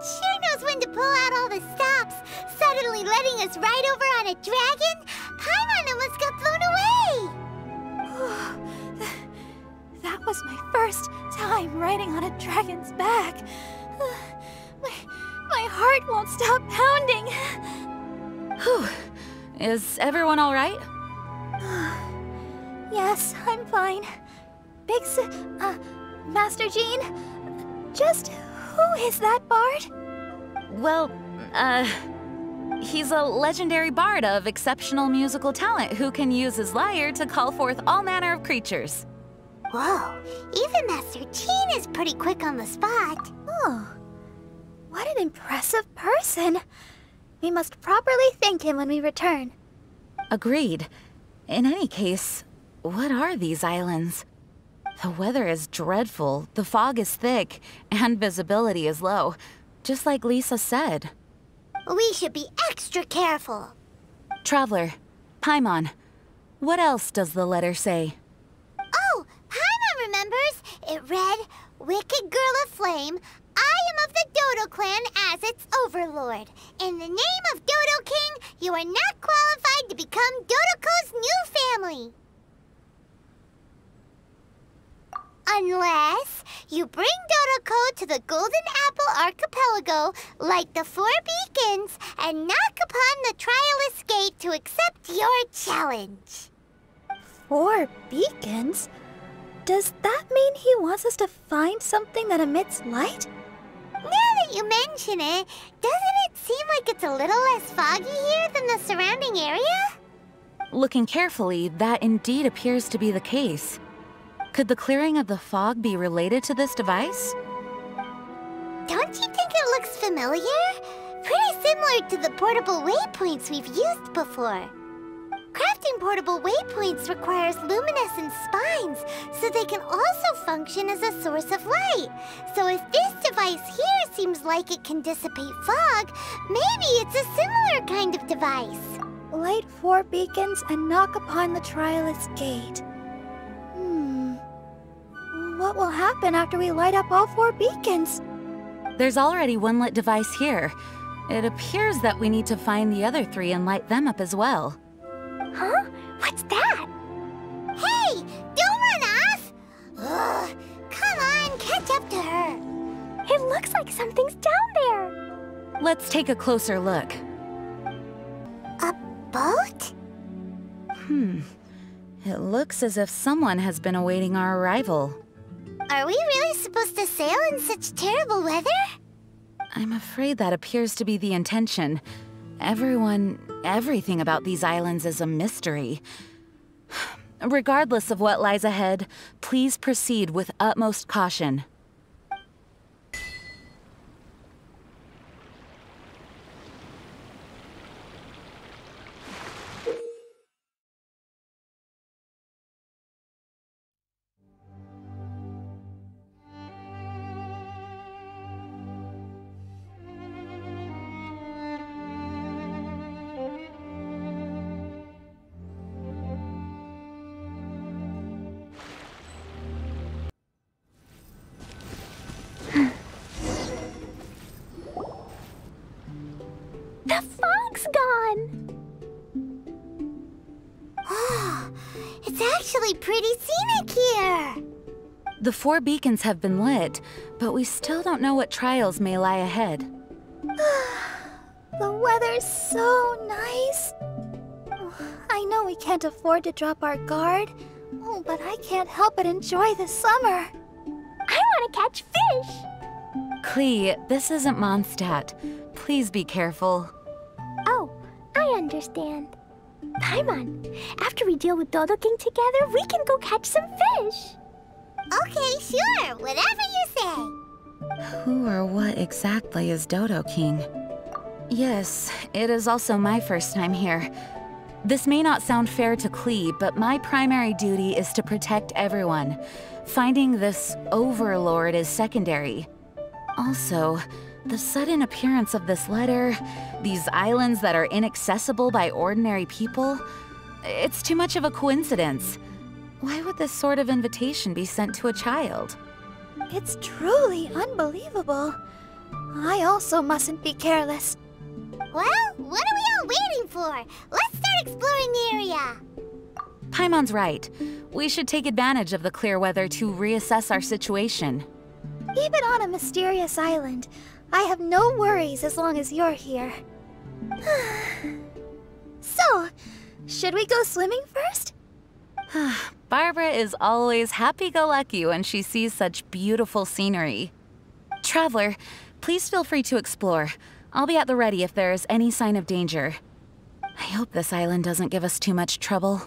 It sure knows when to pull out all the stops, suddenly letting us ride over on a dragon. Paimon almost got blown away! that was my first time riding on a dragon's back. My, my heart won't stop pounding. Whew. Is everyone all right? yes, I'm fine. Big S uh, Master Jean, just who is that bard? Well, uh, he's a legendary bard of exceptional musical talent who can use his lyre to call forth all manner of creatures. Whoa, even Master Jean is pretty quick on the spot. Oh, what an impressive person. We must properly thank him when we return. Agreed. In any case, what are these islands? The weather is dreadful, the fog is thick, and visibility is low, just like Lisa said. We should be extra careful. Traveler, Paimon, what else does the letter say? Oh, Paimon remembers. It read, Wicked Girl of Flame, I am of the Dodo clan as its overlord. In the name of Dodo King, you are not qualified to become Dodoco's new family. Unless you bring Dodoco to the Golden Apple Archipelago like the Four Beacons and knock upon the Trialist Gate to accept your challenge. Four beacons? Does that mean he wants us to find something that emits light? Now that you mention it, doesn't it seem like it's a little less foggy here than the surrounding area? Looking carefully, that indeed appears to be the case. Could the clearing of the fog be related to this device? Don't you think it looks familiar? Pretty similar to the portable waypoints we've used before. Crafting portable waypoints requires luminescent spines, so they can also function as a source of light. So if this device here seems like it can dissipate fog, maybe it's a similar kind of device. Light four beacons and knock upon the Trialist Gate. What will happen after we light up all four beacons? There's already one lit device here. It appears that we need to find the other three and light them up as well. Huh? What's that? Hey! Don't run off! Ugh, come on, catch up to her. It looks like something's down there. Let's take a closer look. A boat? Hmm. It looks as if someone has been awaiting our arrival. Are we really supposed to sail in such terrible weather? I'm afraid that appears to be the intention. Everyone, everything about these islands is a mystery. Regardless of what lies ahead, please proceed with utmost caution. Fog's. Oh, ah, it's actually pretty scenic here. The four beacons have been lit, but we still don't know what trials may lie ahead. The weather's so nice. I know we can't afford to drop our guard. Oh, but I can't help but enjoy the summer. I want to catch fish. Klee, this isn't Mondstadt. Please be careful. I understand. Paimon, after we deal with Dodo King together, we can go catch some fish. Okay, sure, whatever you say. Who or what exactly is Dodo King? Yes, it is also my first time here. This may not sound fair to Klee, but my primary duty is to protect everyone. Finding this overlord is secondary. Also, the sudden appearance of this letter, these islands that are inaccessible by ordinary people, it's too much of a coincidence. Why would this sort of invitation be sent to a child? It's truly unbelievable. I also mustn't be careless. Well, what are we all waiting for? Let's start exploring the area. Paimon's right. We should take advantage of the clear weather to reassess our situation. Even on a mysterious island, I have no worries as long as you're here. so, should we go swimming first? Barbara is always happy-go-lucky when she sees such beautiful scenery. Traveler, please feel free to explore. I'll be at the ready if there is any sign of danger. I hope this island doesn't give us too much trouble.